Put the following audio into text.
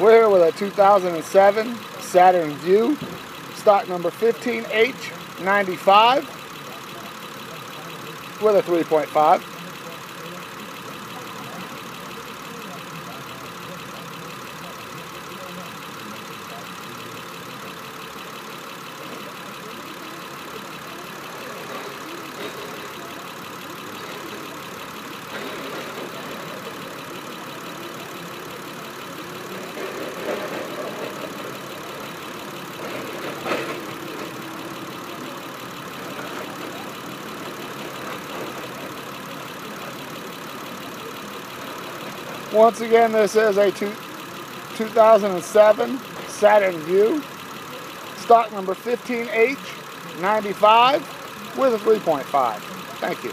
We're here with a 2007 Saturn Vue, stock number 15H95 with a 3.5. Once again, this is a two, 2007 Saturn Vue, stock number 15H95 with a 3.5. Thank you.